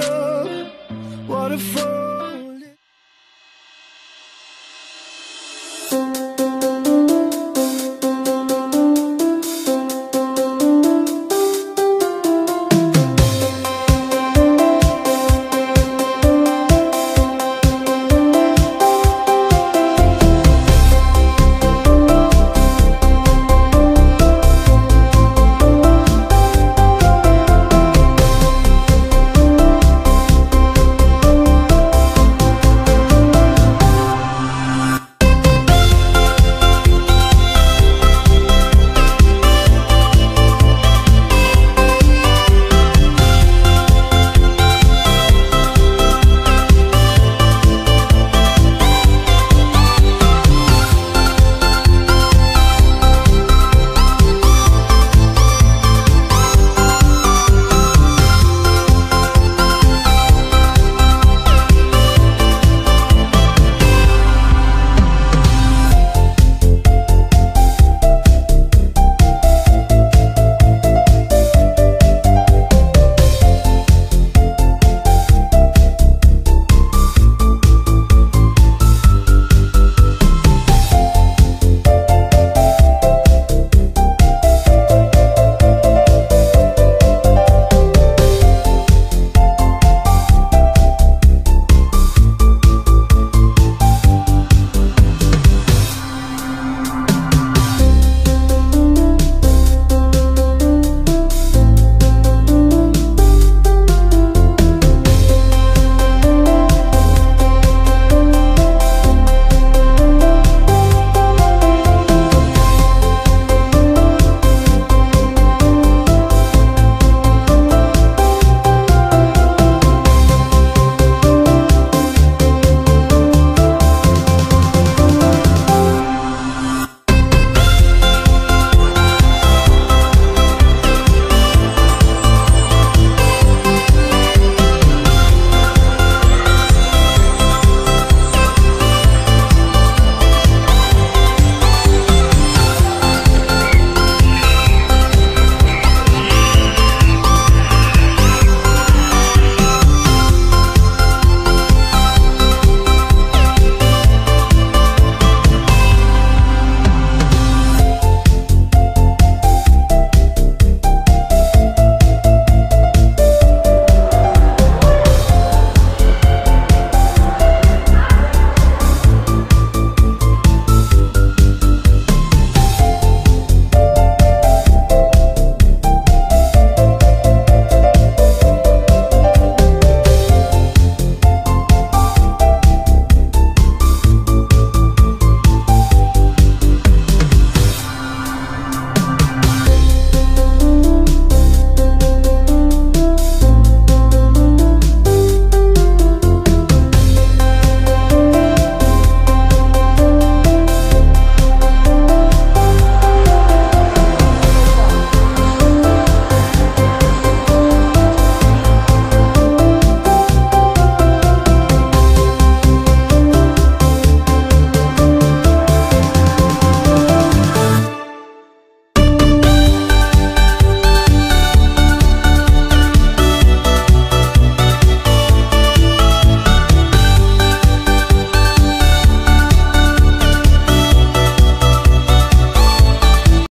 Up, waterfall